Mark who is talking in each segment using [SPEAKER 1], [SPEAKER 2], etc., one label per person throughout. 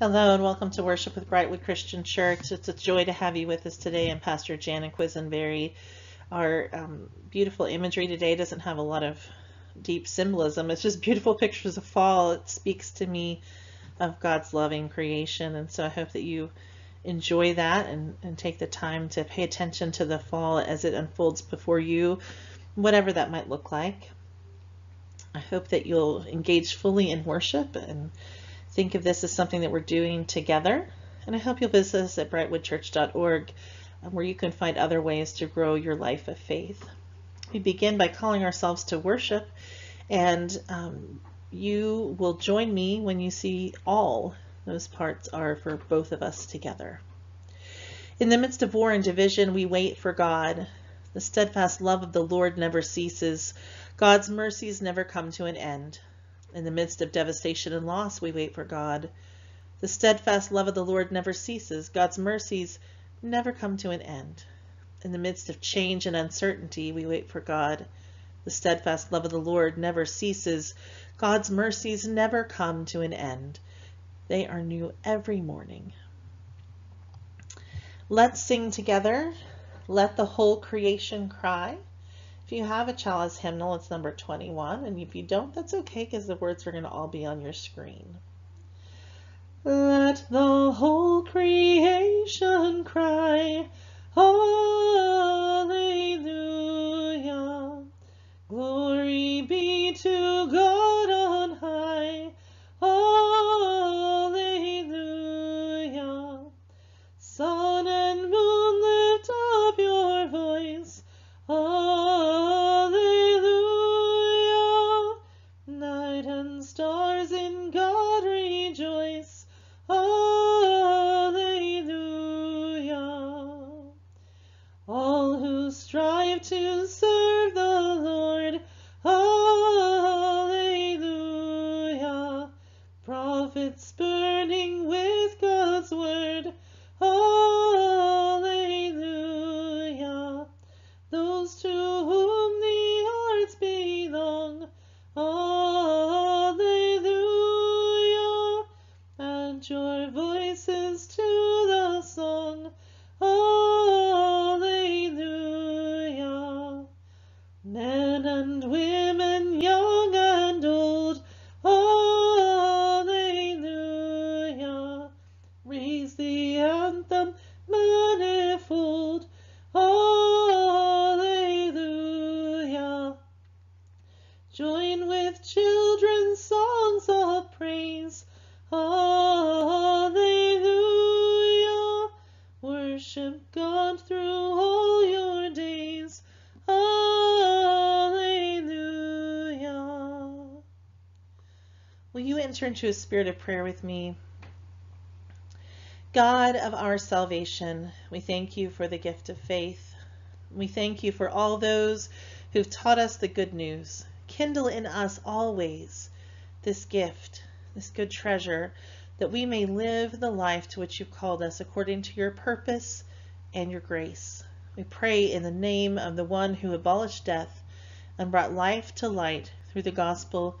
[SPEAKER 1] Hello and welcome to worship with Brightwood Christian Church. It's a joy to have you with us today and Pastor Jana Quisenberry. Our um, beautiful imagery today doesn't have a lot of deep symbolism. It's just beautiful pictures of fall. It speaks to me of God's loving creation and so I hope that you enjoy that and, and take the time to pay attention to the fall as it unfolds before you, whatever that might look like. I hope that you'll engage fully in worship and think of this as something that we're doing together. And I hope you'll visit us at brightwoodchurch.org um, where you can find other ways to grow your life of faith. We begin by calling ourselves to worship, and um, you will join me when you see all those parts are for both of us together. In the midst of war and division, we wait for God. The steadfast love of the Lord never ceases. God's mercies never come to an end. In the midst of devastation and loss, we wait for God. The steadfast love of the Lord never ceases. God's mercies never come to an end. In the midst of change and uncertainty, we wait for God. The steadfast love of the Lord never ceases. God's mercies never come to an end. They are new every morning. Let's sing together. Let the whole creation cry. If you have a chalice hymnal, it's number 21, and if you don't, that's okay because the words are going to all be on your screen. Let the whole creation cry, Hallelujah. Glory be to God Prophets burning with into a spirit of prayer with me? God of our salvation, we thank you for the gift of faith. We thank you for all those who've taught us the good news. Kindle in us always this gift, this good treasure, that we may live the life to which you've called us according to your purpose and your grace. We pray in the name of the one who abolished death and brought life to light through the gospel,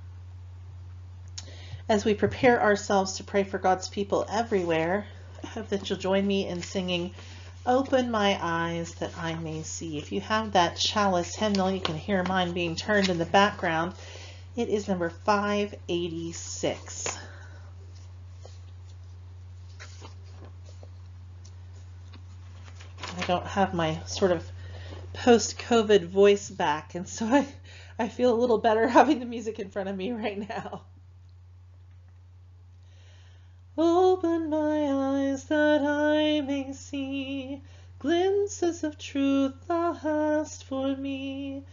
[SPEAKER 1] As we prepare ourselves to pray for God's people everywhere, I hope that you'll join me in singing Open My Eyes That I May See. If you have that chalice hymnal, you can hear mine being turned in the background. It is number 586. I don't have my sort of post-COVID voice back, and so I, I feel a little better having the music in front of me right now. See glimpses of truth thou hast for me.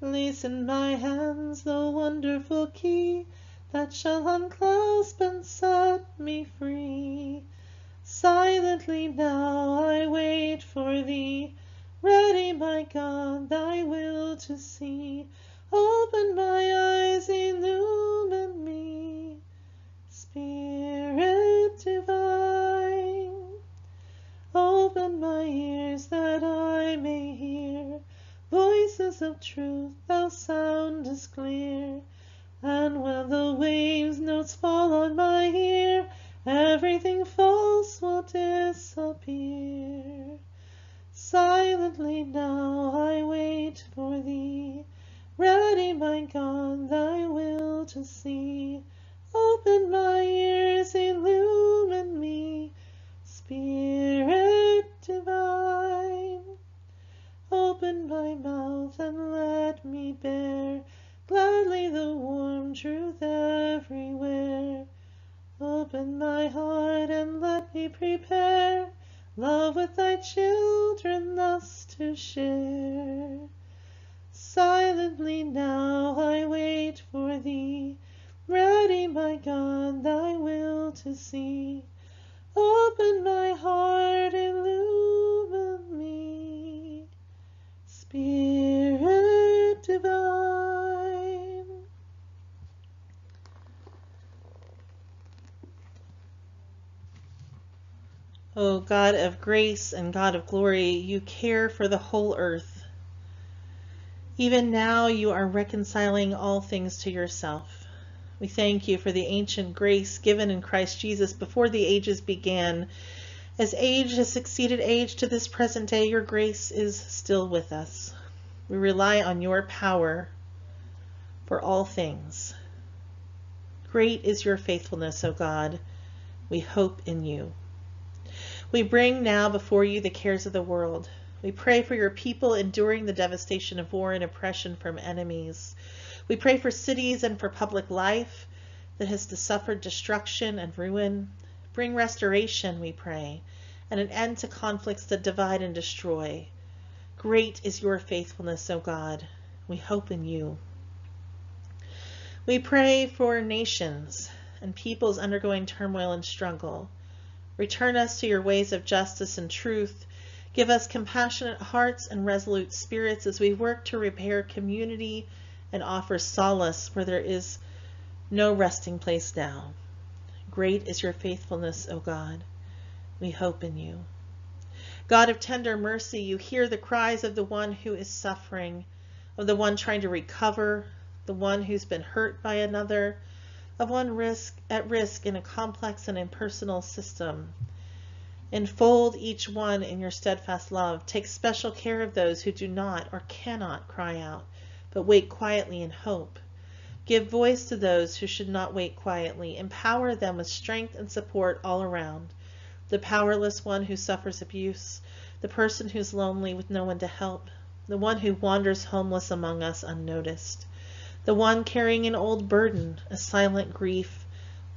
[SPEAKER 1] Place in my hands the wonderful key that shall unclasp and set me free. Silently now I wait for thee, ready, my God, thy will to see. Open my eyes, illumine me, Spirit Open my ears that I may hear voices of truth, thou soundest clear. And when the waves' notes fall on my ear, everything false will disappear. Silently now I wait for thee, ready, my God, thy will to see. Open my ears, truth everywhere. Open my heart and let me prepare love with thy children thus to share. Silently now I wait for thee, ready, my God, thy will to see. Open my heart, illumine me, Spirit divine. O God of grace and God of glory, you care for the whole earth. Even now you are reconciling all things to yourself. We thank you for the ancient grace given in Christ Jesus before the ages began. As age has succeeded age to this present day, your grace is still with us. We rely on your power for all things. Great is your faithfulness, O God. We hope in you. We bring now before you the cares of the world. We pray for your people enduring the devastation of war and oppression from enemies. We pray for cities and for public life that has suffered destruction and ruin. Bring restoration, we pray, and an end to conflicts that divide and destroy. Great is your faithfulness, O God. We hope in you. We pray for nations and peoples undergoing turmoil and struggle. Return us to your ways of justice and truth. Give us compassionate hearts and resolute spirits as we work to repair community and offer solace where there is no resting place now. Great is your faithfulness, O God. We hope in you. God of tender mercy, you hear the cries of the one who is suffering, of the one trying to recover, the one who's been hurt by another, of one risk at risk in a complex and impersonal system. Enfold each one in your steadfast love. Take special care of those who do not or cannot cry out, but wait quietly in hope. Give voice to those who should not wait quietly. Empower them with strength and support all around. The powerless one who suffers abuse, the person who's lonely with no one to help, the one who wanders homeless among us unnoticed the one carrying an old burden, a silent grief,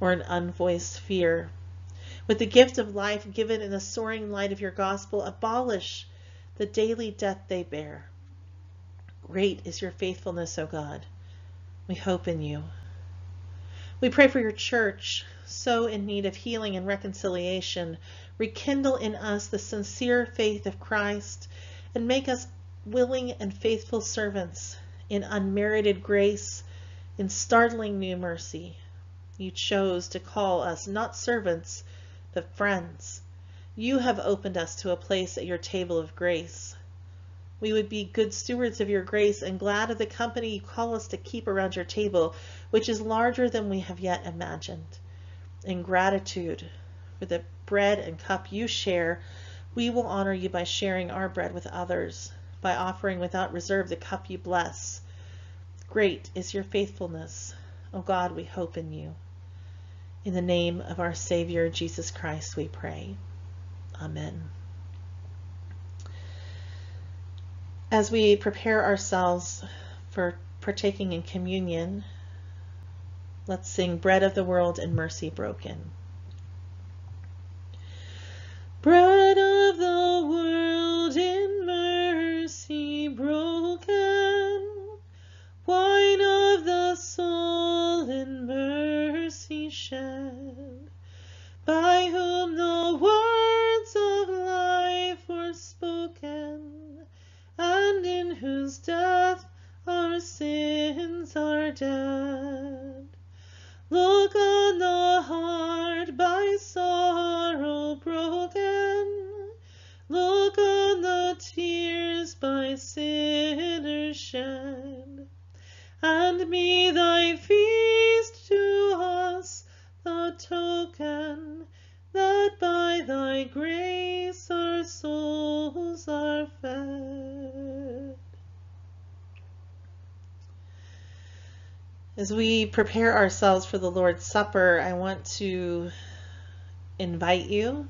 [SPEAKER 1] or an unvoiced fear. With the gift of life given in the soaring light of your gospel, abolish the daily death they bear. Great is your faithfulness, O God. We hope in you. We pray for your church, so in need of healing and reconciliation. Rekindle in us the sincere faith of Christ and make us willing and faithful servants in unmerited grace, in startling new mercy. You chose to call us not servants, but friends. You have opened us to a place at your table of grace. We would be good stewards of your grace and glad of the company you call us to keep around your table, which is larger than we have yet imagined. In gratitude for the bread and cup you share, we will honor you by sharing our bread with others by offering without reserve the cup you bless. Great is your faithfulness. O God, we hope in you. In the name of our Savior, Jesus Christ, we pray. Amen. As we prepare ourselves for partaking in communion, let's sing Bread of the World and Mercy Broken. Bread As we prepare ourselves for the Lord's Supper, I want to invite you,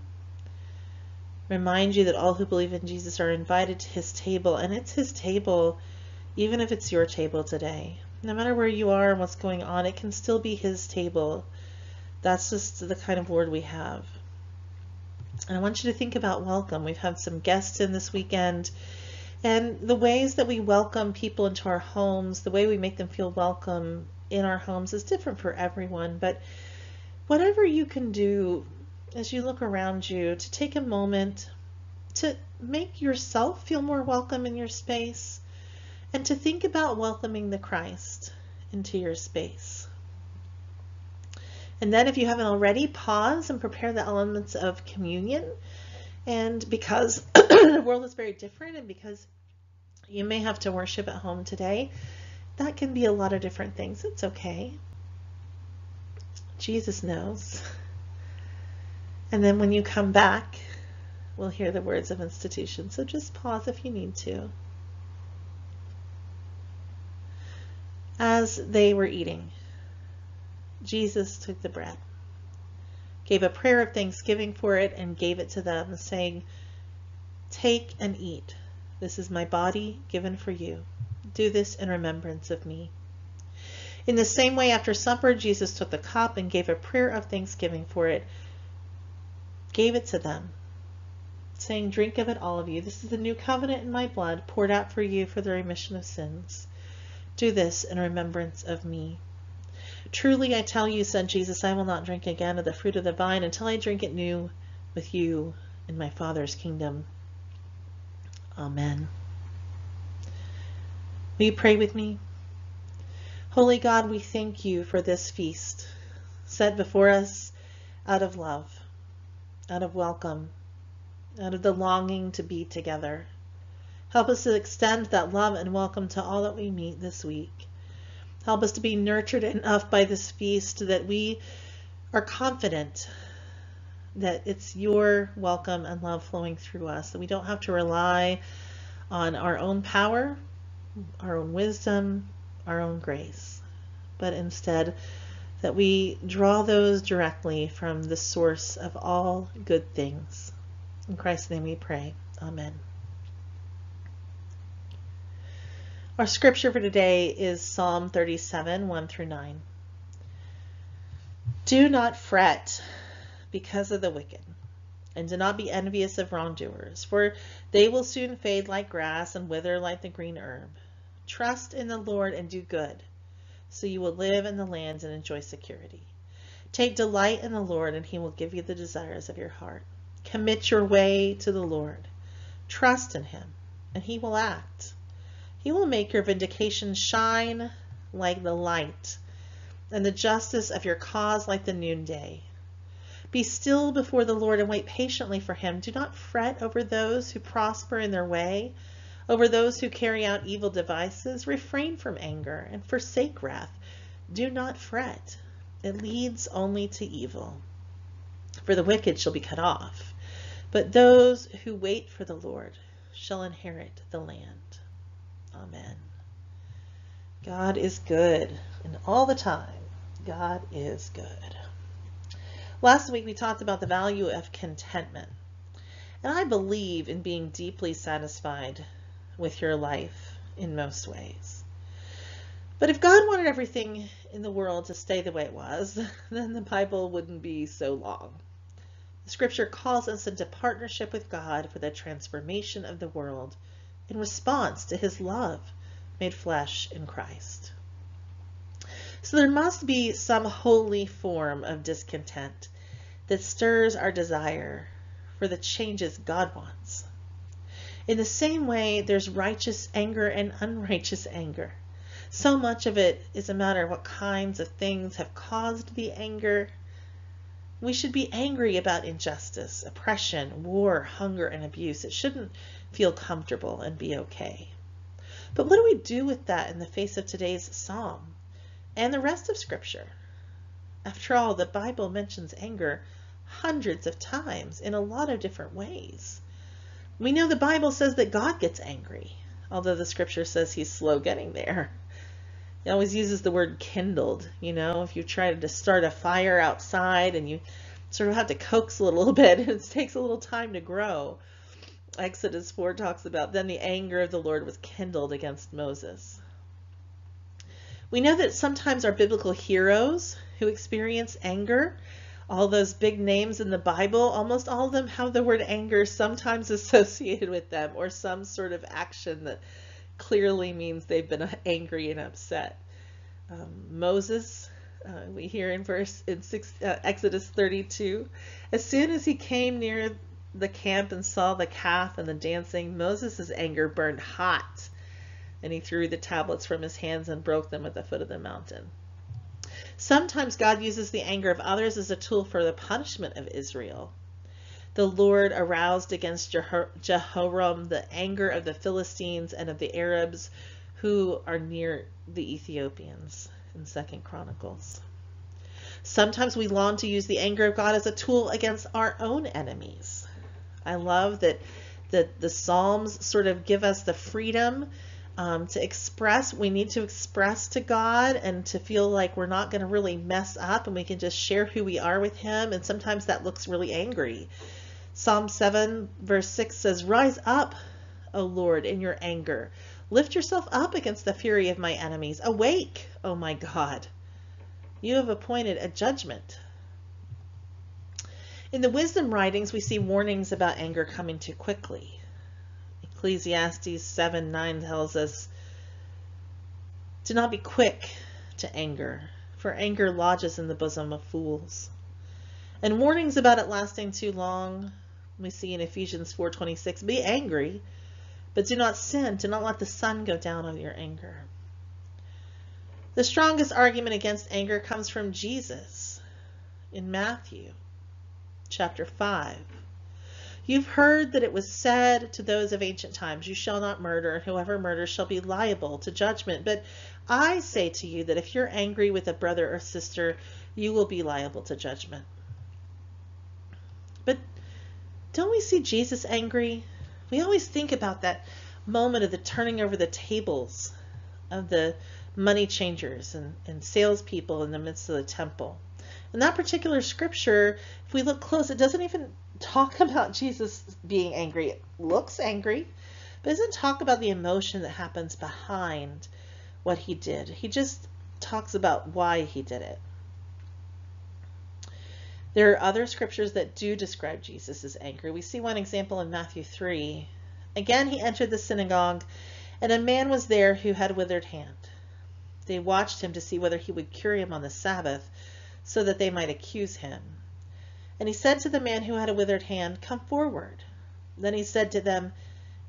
[SPEAKER 1] remind you that all who believe in Jesus are invited to his table, and it's his table, even if it's your table today. No matter where you are and what's going on, it can still be his table. That's just the kind of word we have. And I want you to think about welcome. We've had some guests in this weekend, and the ways that we welcome people into our homes, the way we make them feel welcome in our homes is different for everyone. But whatever you can do as you look around you to take a moment to make yourself feel more welcome in your space and to think about welcoming the Christ into your space. And then if you haven't already, pause and prepare the elements of communion. And because the world is very different and because you may have to worship at home today, that can be a lot of different things. It's okay. Jesus knows. And then when you come back, we'll hear the words of institution. So just pause if you need to. As they were eating, Jesus took the bread, gave a prayer of thanksgiving for it, and gave it to them, saying, Take and eat. This is my body given for you. Do this in remembrance of me. In the same way, after supper, Jesus took the cup and gave a prayer of thanksgiving for it, gave it to them, saying, Drink of it, all of you. This is the new covenant in my blood, poured out for you for the remission of sins. Do this in remembrance of me. Truly I tell you, said Jesus, I will not drink again of the fruit of the vine until I drink it new with you in my Father's kingdom. Amen. Will you pray with me? Holy God, we thank you for this feast set before us out of love, out of welcome, out of the longing to be together. Help us to extend that love and welcome to all that we meet this week. Help us to be nurtured enough by this feast that we are confident that it's your welcome and love flowing through us, that we don't have to rely on our own power, our own wisdom, our own grace, but instead that we draw those directly from the source of all good things. In Christ's name we pray. Amen. Our scripture for today is Psalm 37, 1 through 9. Do not fret because of the wicked, and do not be envious of wrongdoers, for they will soon fade like grass and wither like the green herb. Trust in the Lord and do good, so you will live in the lands and enjoy security. Take delight in the Lord, and he will give you the desires of your heart. Commit your way to the Lord. Trust in him, and he will act. He will make your vindication shine like the light, and the justice of your cause like the noonday. Be still before the Lord and wait patiently for him. Do not fret over those who prosper in their way, over those who carry out evil devices. Refrain from anger and forsake wrath. Do not fret. It leads only to evil. For the wicked shall be cut off, but those who wait for the Lord shall inherit the land. Amen. God is good, and all the time, God is good. Last week we talked about the value of contentment. And I believe in being deeply satisfied with your life in most ways. But if God wanted everything in the world to stay the way it was, then the Bible wouldn't be so long. The scripture calls us into partnership with God for the transformation of the world in response to his love made flesh in Christ. So there must be some holy form of discontent that stirs our desire for the changes God wants. In the same way, there's righteous anger and unrighteous anger. So much of it is a matter of what kinds of things have caused the anger. We should be angry about injustice, oppression, war, hunger, and abuse. It shouldn't feel comfortable and be okay. But what do we do with that in the face of today's psalm and the rest of Scripture? After all, the Bible mentions anger hundreds of times in a lot of different ways. We know the Bible says that God gets angry, although the scripture says he's slow getting there. It always uses the word kindled, you know, if you try to start a fire outside and you sort of have to coax a little bit, it takes a little time to grow. Exodus 4 talks about then the anger of the Lord was kindled against Moses. We know that sometimes our biblical heroes who experience anger, all those big names in the Bible, almost all of them have the word anger sometimes associated with them or some sort of action that clearly means they've been angry and upset. Um, Moses, uh, we hear in verse in six, uh, Exodus 32, as soon as he came near the camp and saw the calf and the dancing, Moses' anger burned hot, and he threw the tablets from his hands and broke them at the foot of the mountain. Sometimes God uses the anger of others as a tool for the punishment of Israel. The Lord aroused against Jehoram the anger of the Philistines and of the Arabs who are near the Ethiopians in Second Chronicles. Sometimes we long to use the anger of God as a tool against our own enemies. I love that the, the Psalms sort of give us the freedom um, to express. We need to express to God and to feel like we're not going to really mess up and we can just share who we are with Him. And sometimes that looks really angry. Psalm 7, verse 6 says, Rise up, O Lord, in your anger. Lift yourself up against the fury of my enemies. Awake, O my God. You have appointed a judgment in the wisdom writings, we see warnings about anger coming too quickly. Ecclesiastes 7 9 tells us, Do not be quick to anger, for anger lodges in the bosom of fools. And warnings about it lasting too long, we see in Ephesians 4:26, be angry, but do not sin, do not let the sun go down on your anger. The strongest argument against anger comes from Jesus in Matthew chapter 5. You've heard that it was said to those of ancient times, You shall not murder, and whoever murders shall be liable to judgment. But I say to you that if you're angry with a brother or sister, you will be liable to judgment. But don't we see Jesus angry? We always think about that moment of the turning over the tables of the money changers and, and salespeople in the midst of the temple. In that particular scripture, if we look close, it doesn't even talk about Jesus being angry. It looks angry, but doesn't talk about the emotion that happens behind what he did. He just talks about why he did it. There are other scriptures that do describe Jesus as angry. We see one example in Matthew 3. Again, he entered the synagogue, and a man was there who had withered hand. They watched him to see whether he would cure him on the Sabbath, so that they might accuse him. And he said to the man who had a withered hand, Come forward. Then he said to them,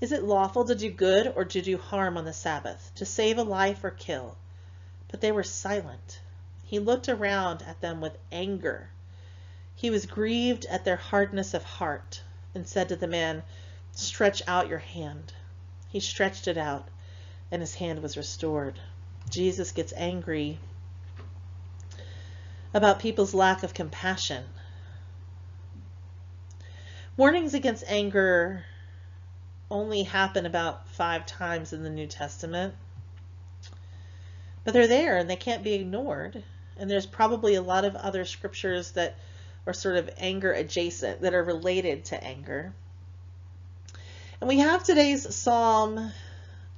[SPEAKER 1] Is it lawful to do good or to do harm on the Sabbath, to save a life or kill? But they were silent. He looked around at them with anger. He was grieved at their hardness of heart, and said to the man, Stretch out your hand. He stretched it out, and his hand was restored. Jesus gets angry about people's lack of compassion. Warnings against anger only happen about five times in the New Testament, but they're there and they can't be ignored. And there's probably a lot of other scriptures that are sort of anger adjacent that are related to anger. And we have today's psalm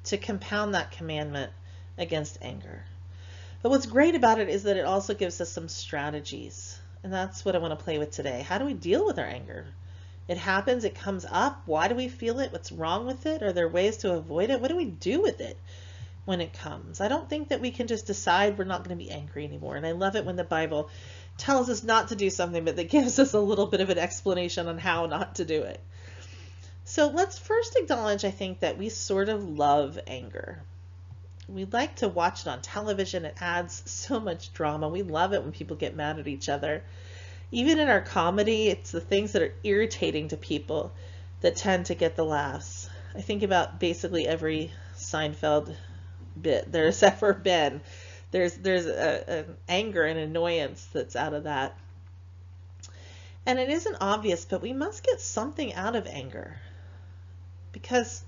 [SPEAKER 1] to compound that commandment against anger. But what's great about it is that it also gives us some strategies. And that's what I want to play with today. How do we deal with our anger? It happens, it comes up. Why do we feel it? What's wrong with it? Are there ways to avoid it? What do we do with it when it comes? I don't think that we can just decide we're not going to be angry anymore. And I love it when the Bible tells us not to do something, but that gives us a little bit of an explanation on how not to do it. So let's first acknowledge, I think, that we sort of love anger we like to watch it on television. It adds so much drama. We love it when people get mad at each other. Even in our comedy, it's the things that are irritating to people that tend to get the laughs. I think about basically every Seinfeld bit there's ever been. There's there's an anger and annoyance that's out of that. And it isn't obvious, but we must get something out of anger because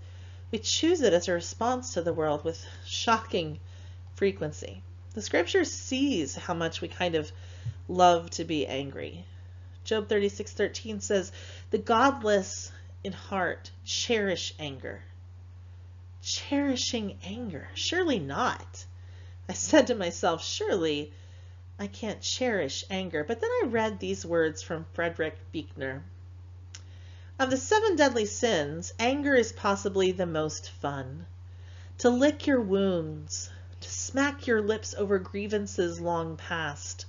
[SPEAKER 1] we choose it as a response to the world with shocking frequency. The scripture sees how much we kind of love to be angry. Job 36:13 says, "The godless in heart cherish anger." Cherishing anger? Surely not. I said to myself, surely I can't cherish anger. But then I read these words from Frederick Buechner. Of the seven deadly sins, anger is possibly the most fun. To lick your wounds, to smack your lips over grievances long past,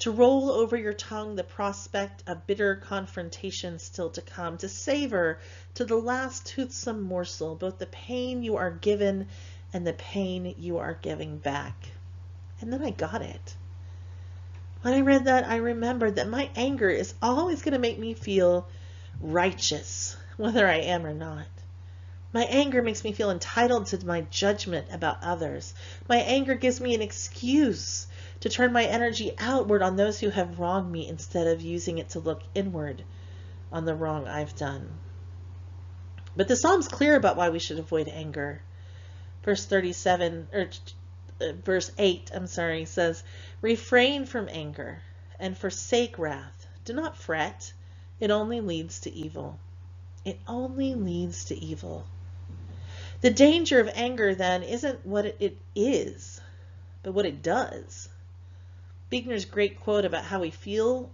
[SPEAKER 1] to roll over your tongue the prospect of bitter confrontation still to come, to savor to the last toothsome morsel both the pain you are given and the pain you are giving back. And then I got it. When I read that, I remembered that my anger is always going to make me feel righteous, whether I am or not. My anger makes me feel entitled to my judgment about others. My anger gives me an excuse to turn my energy outward on those who have wronged me instead of using it to look inward on the wrong I've done. But the Psalm's clear about why we should avoid anger verse 37 or uh, verse 8, I'm sorry, says, "Refrain from anger and forsake wrath. Do not fret. It only leads to evil." It only leads to evil. The danger of anger then isn't what it is, but what it does. Buechner's great quote about how we feel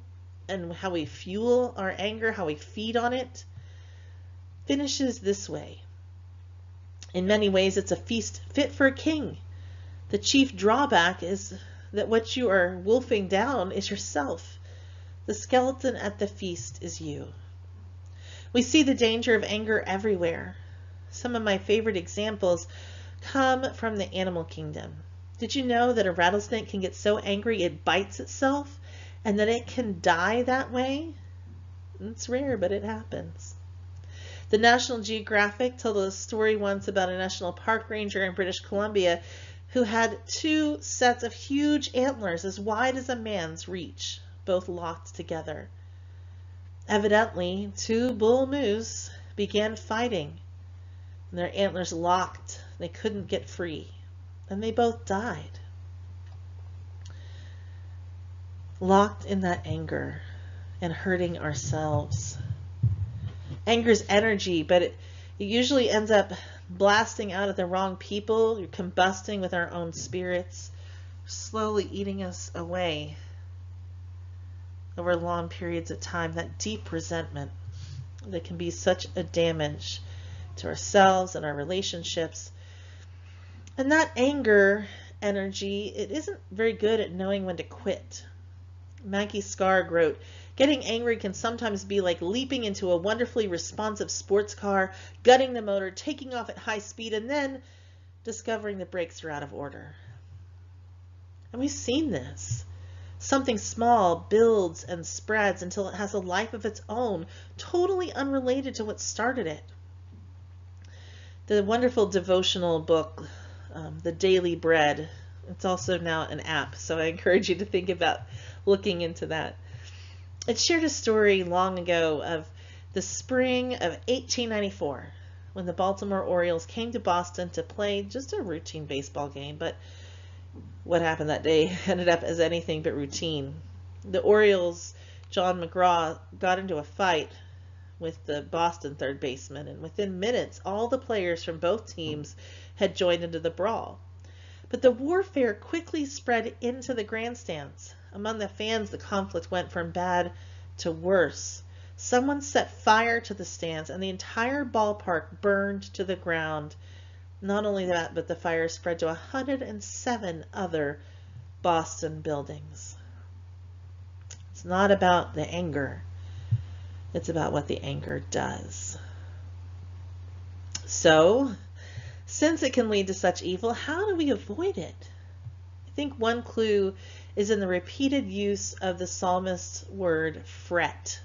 [SPEAKER 1] and how we fuel our anger, how we feed on it, finishes this way. In many ways, it's a feast fit for a king. The chief drawback is that what you are wolfing down is yourself. The skeleton at the feast is you. We see the danger of anger everywhere. Some of my favorite examples come from the animal kingdom. Did you know that a rattlesnake can get so angry it bites itself and that it can die that way? It's rare, but it happens. The National Geographic told a story once about a national park ranger in British Columbia who had two sets of huge antlers as wide as a man's reach, both locked together. Evidently, two bull moose began fighting, and their antlers locked. They couldn't get free, and they both died. Locked in that anger and hurting ourselves anger's energy, but it, it usually ends up blasting out at the wrong people. You're combusting with our own spirits, slowly eating us away over long periods of time. That deep resentment that can be such a damage to ourselves and our relationships. And that anger energy, it isn't very good at knowing when to quit. Maggie Scarf wrote, Getting angry can sometimes be like leaping into a wonderfully responsive sports car, gutting the motor, taking off at high speed, and then discovering the brakes are out of order. And we've seen this. Something small builds and spreads until it has a life of its own, totally unrelated to what started it. The wonderful devotional book, um, The Daily Bread, it's also now an app, so I encourage you to think about looking into that. It shared a story long ago of the spring of 1894 when the Baltimore Orioles came to Boston to play just a routine baseball game, but what happened that day ended up as anything but routine. The Orioles, John McGraw, got into a fight with the Boston third baseman, and within minutes, all the players from both teams had joined into the brawl. But the warfare quickly spread into the grandstands. Among the fans, the conflict went from bad to worse. Someone set fire to the stands, and the entire ballpark burned to the ground. Not only that, but the fire spread to 107 other Boston buildings. It's not about the anger, it's about what the anger does. So, since it can lead to such evil, how do we avoid it? I think one clue is in the repeated use of the psalmist's word fret.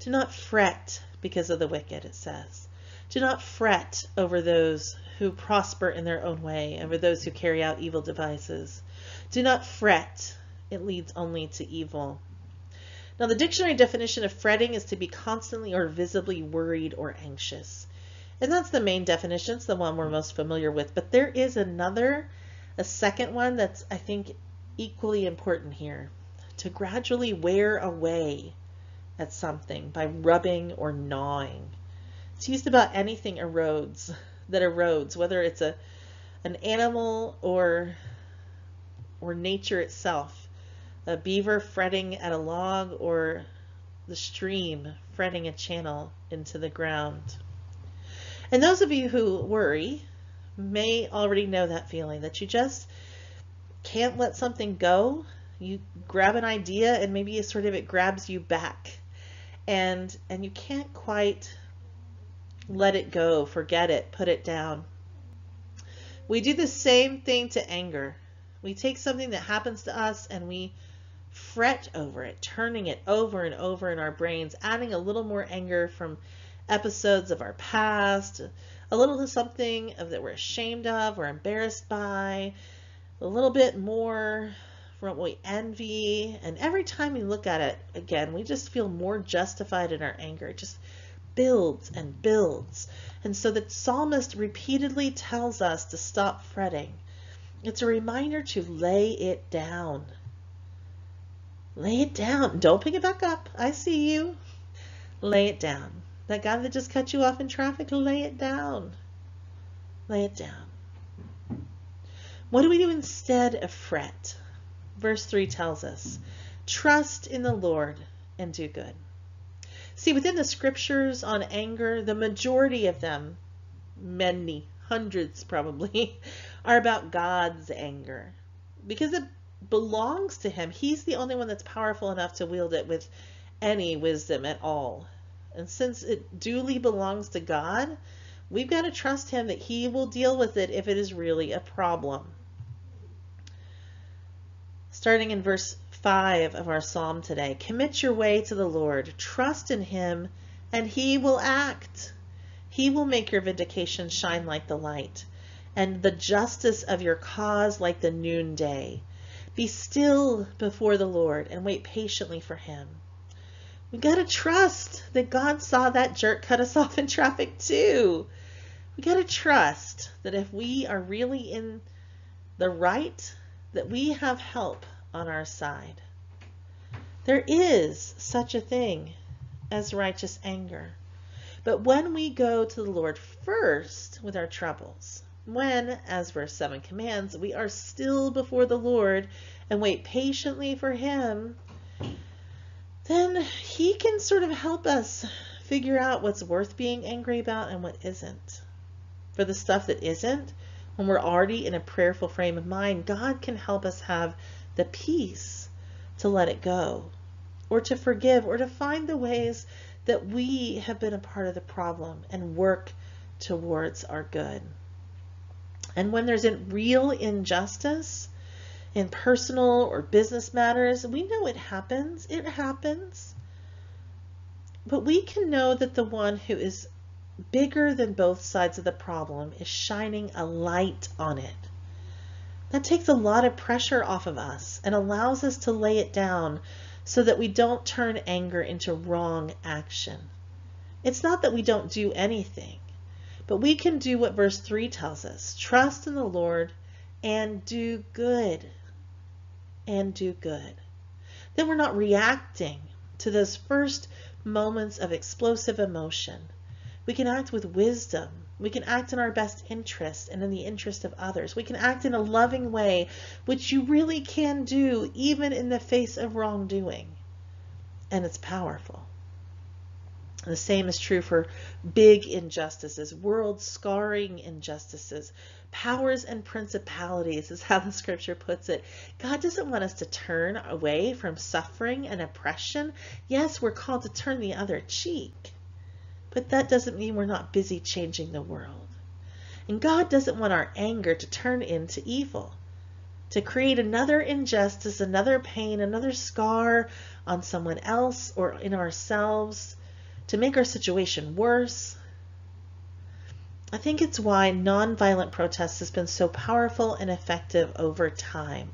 [SPEAKER 1] Do not fret because of the wicked, it says. Do not fret over those who prosper in their own way, over those who carry out evil devices. Do not fret, it leads only to evil. Now, the dictionary definition of fretting is to be constantly or visibly worried or anxious. And that's the main definition. It's the one we're most familiar with. But there is another, a second one that's, I think, equally important here. To gradually wear away at something by rubbing or gnawing. It's used about anything erodes, that erodes, whether it's a an animal or or nature itself. A beaver fretting at a log or the stream fretting a channel into the ground. And those of you who worry may already know that feeling that you just can't let something go. You grab an idea and maybe it sort of it grabs you back and and you can't quite let it go, forget it, put it down. We do the same thing to anger. We take something that happens to us and we fret over it, turning it over and over in our brains, adding a little more anger from episodes of our past, a little to something that we're ashamed of or embarrassed by, a little bit more from what we envy. And every time we look at it again, we just feel more justified in our anger. It just builds and builds. And so the psalmist repeatedly tells us to stop fretting. It's a reminder to lay it down. Lay it down. Don't pick it back up. I see you. Lay it down. That guy that just cut you off in traffic, lay it down. Lay it down. What do we do instead of fret? Verse 3 tells us, trust in the Lord and do good. See, within the scriptures on anger, the majority of them, many, hundreds probably, are about God's anger because it belongs to Him. He's the only one that's powerful enough to wield it with any wisdom at all. And since it duly belongs to God, we've got to trust Him that He will deal with it if it is really a problem starting in verse 5 of our psalm today. Commit your way to the Lord, trust in him, and he will act. He will make your vindication shine like the light, and the justice of your cause like the noonday. Be still before the Lord and wait patiently for him. We got to trust that God saw that jerk cut us off in traffic too. We got to trust that if we are really in the right, that we have help on our side. There is such a thing as righteous anger. But when we go to the Lord first with our troubles, when, as verse 7 commands, we are still before the Lord and wait patiently for Him, then He can sort of help us figure out what's worth being angry about and what isn't. For the stuff that isn't, when we're already in a prayerful frame of mind, God can help us have the peace to let it go or to forgive or to find the ways that we have been a part of the problem and work towards our good. And when there's a real injustice in personal or business matters, we know it happens. It happens. But we can know that the one who is bigger than both sides of the problem is shining a light on it. That takes a lot of pressure off of us and allows us to lay it down so that we don't turn anger into wrong action. It's not that we don't do anything, but we can do what verse 3 tells us trust in the Lord and do good. And do good. Then we're not reacting to those first moments of explosive emotion. We can act with wisdom. We can act in our best interest and in the interest of others. We can act in a loving way, which you really can do even in the face of wrongdoing. And it's powerful. The same is true for big injustices, world scarring injustices, powers and principalities, is how the scripture puts it. God doesn't want us to turn away from suffering and oppression. Yes, we're called to turn the other cheek. But that doesn't mean we're not busy changing the world. And God doesn't want our anger to turn into evil, to create another injustice, another pain, another scar on someone else or in ourselves, to make our situation worse. I think it's why nonviolent protest has been so powerful and effective over time.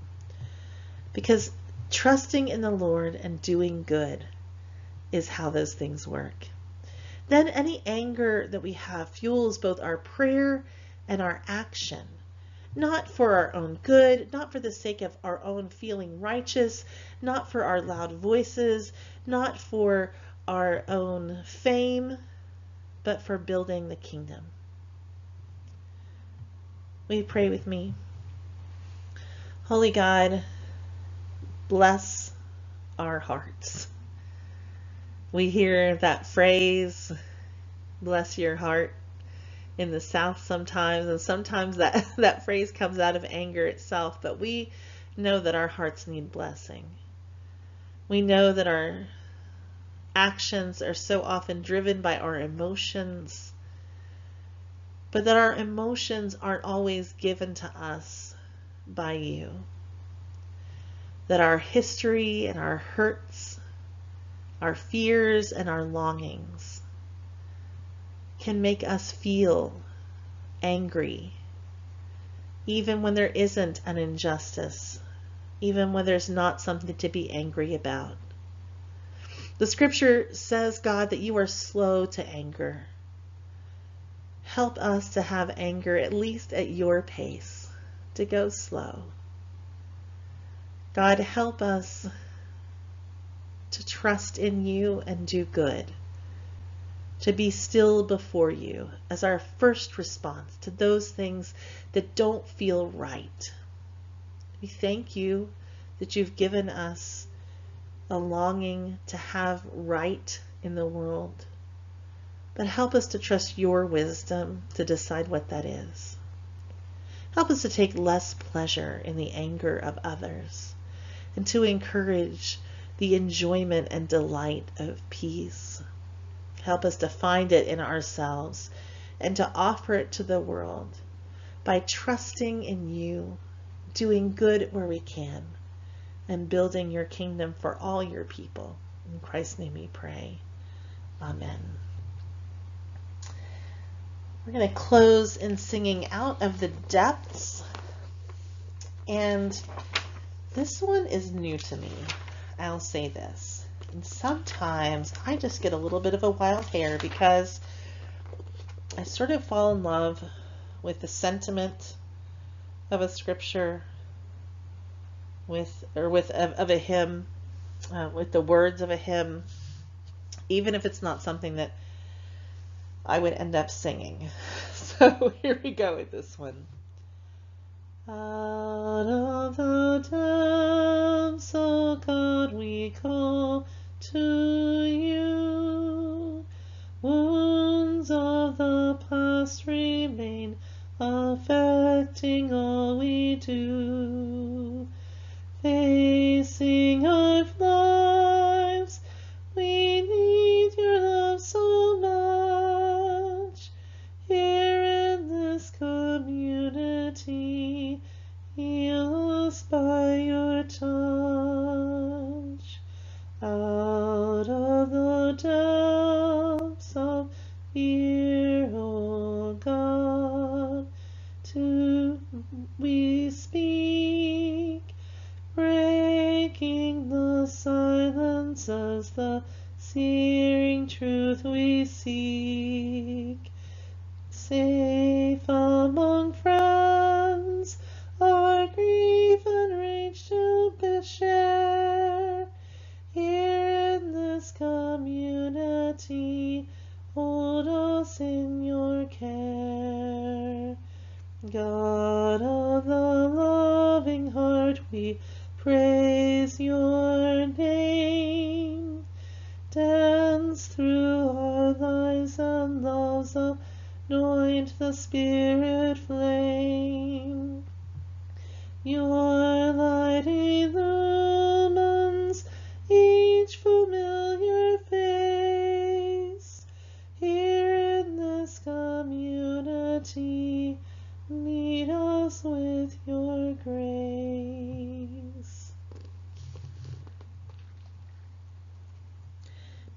[SPEAKER 1] Because trusting in the Lord and doing good is how those things work. Then any anger that we have fuels both our prayer and our action, not for our own good, not for the sake of our own feeling righteous, not for our loud voices, not for our own fame, but for building the kingdom. Will you pray with me? Holy God, bless our hearts. We hear that phrase, bless your heart, in the South sometimes, and sometimes that, that phrase comes out of anger itself, but we know that our hearts need blessing. We know that our actions are so often driven by our emotions, but that our emotions aren't always given to us by you. That our history and our hurts, our fears and our longings can make us feel angry, even when there isn't an injustice, even when there's not something to be angry about. The scripture says, God, that you are slow to anger. Help us to have anger at least at your pace, to go slow. God, help us to trust in you and do good, to be still before you as our first response to those things that don't feel right. We thank you that you've given us a longing to have right in the world. But help us to trust your wisdom to decide what that is. Help us to take less pleasure in the anger of others and to encourage the enjoyment and delight of peace. Help us to find it in ourselves and to offer it to the world by trusting in you, doing good where we can, and building your kingdom for all your people. In Christ's name we pray. Amen. We're going to close in singing Out of the Depths. And this one is new to me. I'll say this. And sometimes I just get a little bit of a wild hair because I sort of fall in love with the sentiment of a scripture with or with of, of a hymn, uh, with the words of a hymn, even if it's not something that I would end up singing. So here we go with this one. Out of the depths, O God, we call to you. Wounds of the past remain, affecting all we do God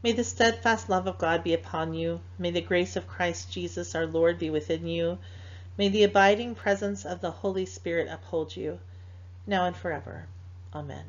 [SPEAKER 1] May the steadfast love of God be upon you. May the grace of Christ Jesus our Lord be within you. May the abiding presence of the Holy Spirit uphold you, now and forever. Amen.